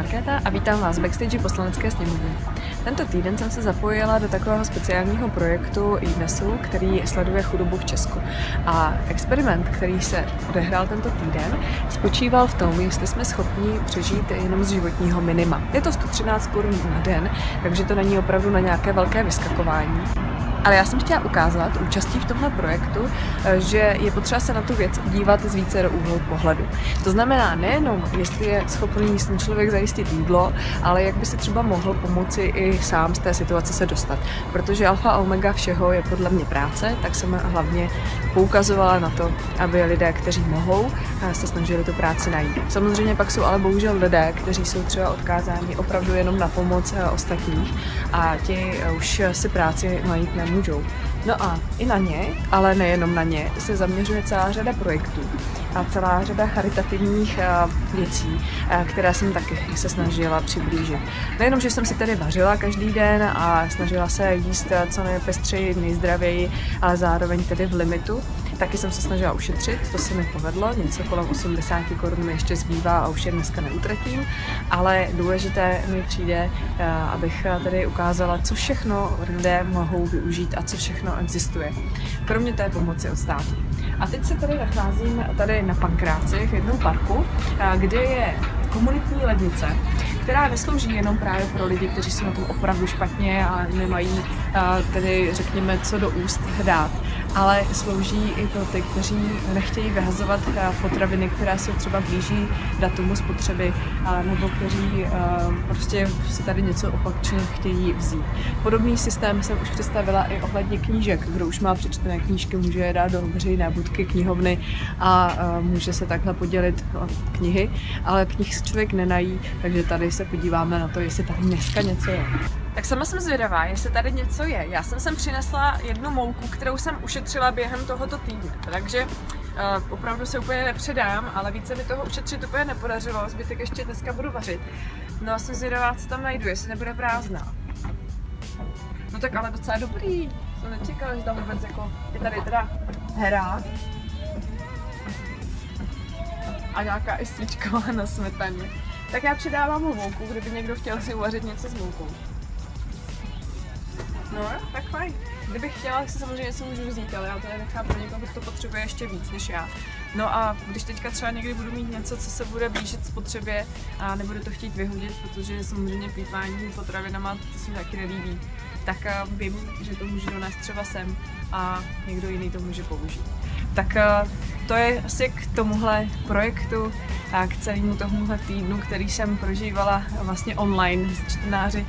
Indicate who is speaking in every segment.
Speaker 1: Markéta a vítám vás v backstage poslanecké sněmovny. Tento týden jsem se zapojila do takového speciálního projektu IDNESu, který sleduje chudobu v Česku. A experiment, který se odehrál tento týden, spočíval v tom, jestli jsme schopni přežít jenom z životního minima. Je to 113 korun na den, takže to není opravdu na nějaké velké vyskakování. Ale já jsem chtěla ukázat účastí v tomhle projektu, eh, že je potřeba se na tu věc dívat z více do úhlu pohledu. To znamená nejenom, jestli je schopný ten člověk zajistit jídlo, ale jak by si třeba mohl pomoci i sám z té situace se dostat. Protože alfa a omega všeho je podle mě práce, tak jsem hlavně poukazovala na to, aby lidé, kteří mohou, eh, se snažili tu práci najít. Samozřejmě pak jsou ale bohužel lidé, kteří jsou třeba odkázáni opravdu jenom na pomoc eh, ostatních a ti už si práci najít nemůžou můžou. No a i na ně, ale nejenom na ně, se zaměřuje celá řada projektů a celá řada charitativních uh, věcí, uh, které jsem taky se snažila přiblížit. Nejenom, že jsem si tady vařila každý den a snažila se jíst co nejpestřeji, nejzdravěji, ale zároveň tedy v limitu, taky jsem se snažila ušetřit, to se mi povedlo, něco kolem 80 korun mi ještě zbývá a už je dneska neutratím, ale důležité mi přijde, eh, abych tady ukázala, co všechno lidé mohou využít a co všechno existuje, kromě té pomoci od státu. A teď se tady nacházím tady na Pankráci v jednom parku, eh, kde je komunitní lednice, která neslouží jenom právě pro lidi, kteří jsou na tom opravdu špatně a nemají eh, tedy, řekněme, co do úst dát, ale slouží i pro ty, kteří nechtějí vyhazovat eh, potraviny, které se třeba blíží datumu spotřeby, nebo kteří prostě si tady něco opačně chtějí vzít. Podobný systém jsem už představila i ohledně knížek. Kdo už má přečtené knížky, může je dát do veřejné budky knihovny a může se takhle podělit knihy, ale knih se člověk nenají, takže tady se podíváme na to, jestli tady dneska něco je. Tak sama jsem zvědavá, jestli tady něco je. Já jsem sem přinesla jednu mouku, kterou jsem ušetřila během tohoto týdne, takže uh, opravdu se úplně nepředám, ale více mi toho ušetřit úplně nepodařilo, zbytek ještě dneska budu vařit. No a jsem zvědavá, co tam najdu, jestli nebude prázdná. No tak ale docela dobrý, jsem nečekala, že tam vůbec jako, je tady teda hra, a nějaká i svíčková na smetaně. Tak já přidávám mouku, kdyby někdo chtěl si uvařit něco s moukou. No, tak fajn. Kdybych chtěla, tak si samozřejmě něco můžu vzít, ale já to nechám pro někoho, kdo to potřebuje ještě víc než já. No a když teďka třeba někdy budu mít něco, co se bude blížit spotřebě a nebudu to chtít vyhodit, protože samozřejmě plýtvání potravinama, to se mi taky nelíbí, tak eh, vím, že to můžu donést třeba sem a někdo jiný to může použít. Tak eh, to je asi k tomuhle projektu a k celému tomuhle týdnu, který jsem prožívala vlastně online s čtenáři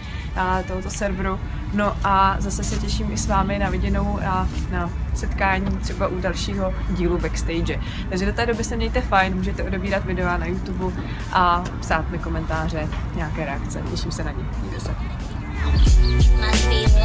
Speaker 1: tohoto serveru. No a zase se těším i s vámi na viděnou a na setkání třeba u dalšího dílu backstage. Takže do té doby se mějte fajn, můžete odebírat videa na YouTube a psát mi komentáře, nějaké reakce. Těším se na ně. Mějte se. my feelings.